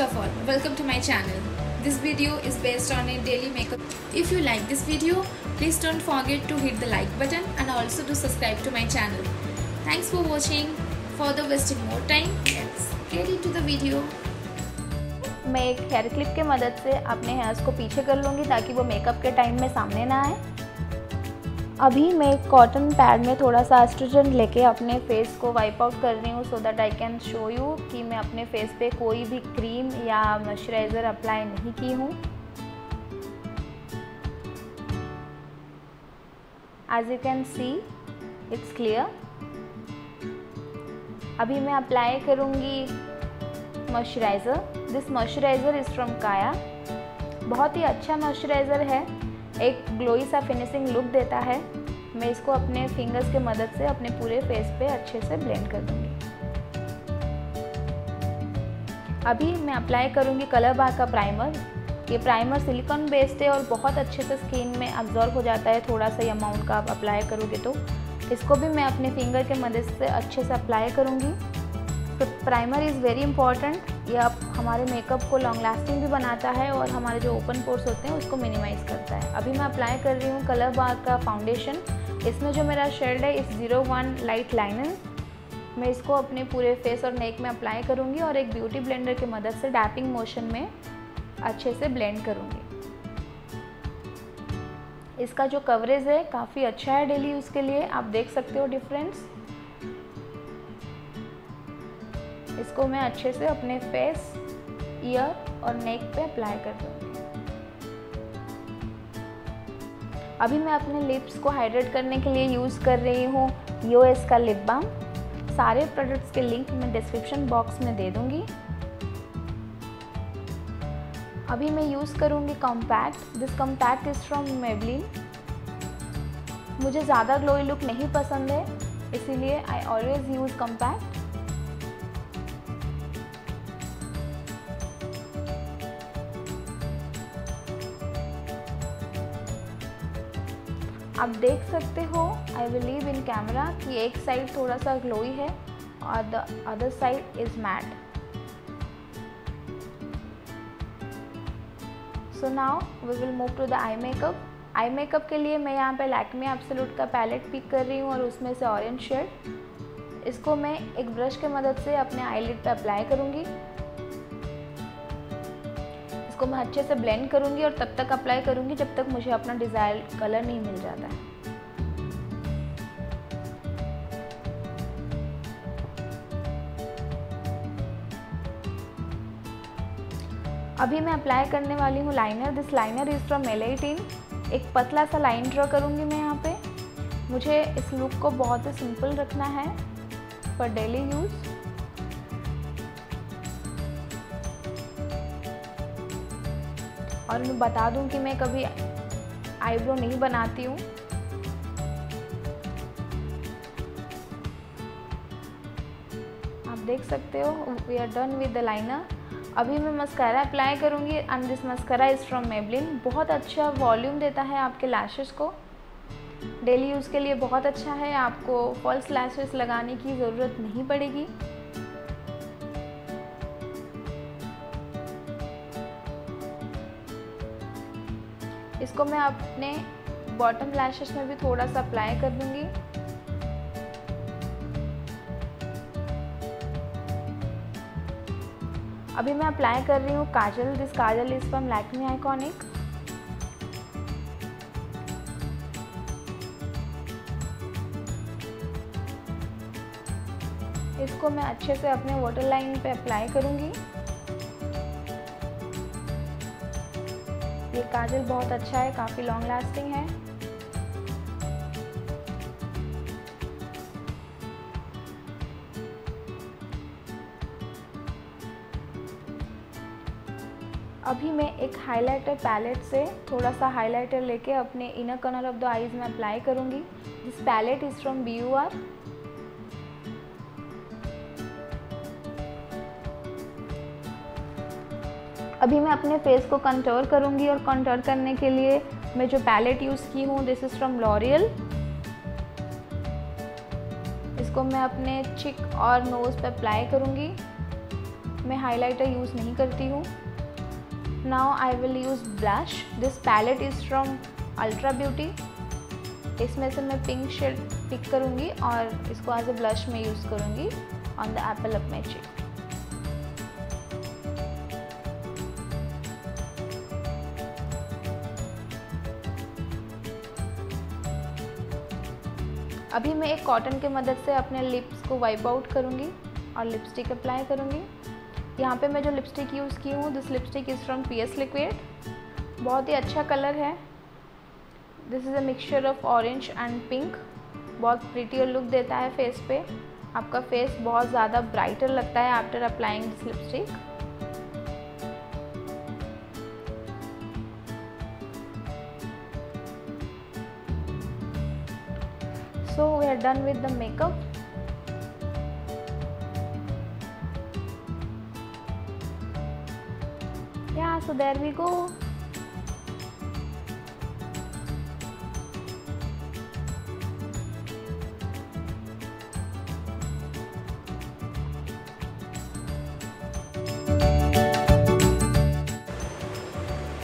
First of all, welcome to my channel. This video is based on a daily makeup. If you like this video, please don't forget to hit the like button and also to subscribe to my channel. Thanks for watching. Further wasting more time, let's get into the video. मैं एक hair clip के मदद से अपने hairs को पीछे कर लूँगी ताकि वो मेकअप के टाइम में सामने ना आए अभी मैं कॉटन पैड में थोड़ा सा एस्ट्रोजन लेके अपने फेस को वाइप आउट कर रही हूँ so that I can show you कि मैं अपने फेस पे कोई भी क्रीम या मॉइस्चराइज़र अप्लाई नहीं की हूँ। As you can see it's clear अभी मैं अप्लाई करूँगी moisturiser this moisturiser is from Kaya बहुत ही अच्छा मॉइस्चराइज़र है। एक ग्लोई सा फिनिशिंग लुक देता है। मैं इसको अपने फिंगर्स के मदद से अपने पूरे फेस पे अच्छे से ब्लेंड कर दूँगी। अभी मैं अप्लाई करूँगी कलर बार का प्राइमर ये प्राइमर सिलिकॉन बेस्ड है और बहुत अच्छे से स्किन में अब्जॉर्व हो जाता है। थोड़ा सा अमाउंट का आप अप्लाई करोगे तो। इसको भी मैं अपने फिंगर के मदद से अच्छे से अप्लाई करूँगी। तो प्राइमर इज़ वेरी इंपॉर्टेंट ये आप हमारे मेकअप को लॉन्ग लास्टिंग भी बनाता है और हमारे जो ओपन पोर्स होते हैं, उसको मिनिमाइज़ करता है। अभी मैं अप्लाई कर रही हूँ कलर बार का फाउंडेशन इसमें जो मेरा शेड है, इस ज़ीरो वन लाइट लाइनर मैं इसको अपने पूरे फेस और नेक में अप्लाई करूँगी और एक ब्यूटी ब्लेंडर की मदद से डैपिंग मोशन में अच्छे से ब्लेंड करूँगी। इसका जो कवरेज है, काफ़ी अच्छा है डेली यूज़ के लिए। आप देख सकते हो डिफरेंस इसको मैं अच्छे से अपने फेस ईयर और नेक पे अप्लाई कर दूँगी अभी मैं अपने लिप्स को हाइड्रेट करने के लिए यूज़ कर रही हूँ यो का लिप बाम सारे प्रोडक्ट्स के लिंक मैं डिस्क्रिप्शन बॉक्स में दे दूँगी। अभी मैं यूज़ करूँगी compact this compact is from Maybelline मुझे ज़्यादा ग्लोई लुक नहीं पसंद है, इसीलिए आई ऑलवेज़ यूज़ कॉम्पैक्ट आप देख सकते हो आई बिलीव इन कैमरा कि एक साइड थोड़ा सा ग्लोई है और the other side is matte so now we will move to the eye makeup eye makeup के लिए मैं यहाँ पे लैक्मे एब्सोल्यूट का पैलेट पिक कर रही हूँ और उसमें से ऑरेंज शेड इसको मैं एक ब्रश के मदद से अपने आईलिड पे अप्लाई करूँगी। इसको मैं अच्छे से ब्लेंड करूँगी और तब तक अप्लाई करूँगी जब तक मुझे अपना डिज़ायर कलर नहीं मिल जाता है। अभी मैं अप्लाई करने वाली हूँ liner this liner is from L एक पतला सा लाइन ड्रॉ करूँगी मैं यहाँ पे। मुझे इस लुक को बहुत ही सिंपल रखना है फॉर डेली यूज़ और मैं बता दूँ कि मैं कभी आईब्रो नहीं बनाती हूँ। आप देख सकते हो we are done with the liner अभी मैं मस्करा अप्लाई करूँगी and this mascara is from Maybelline बहुत अच्छा वॉल्यूम देता है आपके लैशेस को। डेली यूज़ के लिए बहुत अच्छा है, आपको फॉल्स लैशेस लगाने की ज़रूरत नहीं पड़ेगी। इसको मैं अपने बॉटम लैशेस में भी थोड़ा सा अप्लाई कर दूँगी। अभी मैं अप्लाई कर रही हूँ kajal this kajal is from Lakme iconic इसको मैं अच्छे से अपने वाटर लाइन पे अप्लाई करूँगी। ये काजल बहुत अच्छा है, काफ़ी लॉन्ग लास्टिंग है। अभी मैं एक हाइलाइटर पैलेट से थोड़ा सा हाइलाइटर लेके अपने inner corner of the eyes में अप्लाई करूँगी। This palette is from B U R अभी मैं अपने फेस को कंट्रोल करूँगी और कंट्रोल करने के लिए मैं जो पैलेट यूज़ की हूँ दिस इज़ फ्रॉम लॉरियल इसको मैं अपने चिक और नोज़ पे अप्लाई करूँगी। मैं हाइलाइटर यूज़ नहीं करती हूँ। Now I will use blush this palette is from ultra beauty इसमें से मैं पिंक शेड पिक करूँगी और इसको एज ए ब्लश में यूज़ करूँगी on the apple of my cheek अभी मैं एक कॉटन के मदद से अपने लिप्स को वाइप आउट करूँगी और लिपस्टिक अप्लाई करूँगी। यहाँ पे मैं जो लिपस्टिक यूज़ की हूँ this lipstick is from P S liquid बहुत ही अच्छा कलर है। This is a mixture of orange and pink बहुत प्रिटी लुक देता है फेस पे। आपका फेस बहुत ज़्यादा ब्राइटर लगता है after applying this lipstick so we are done with the makeup yeah so there we go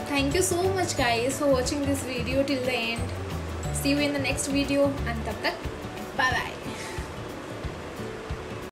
Thank you so much guys for watching this video till the end. See you in the next video and तब तक bye bye.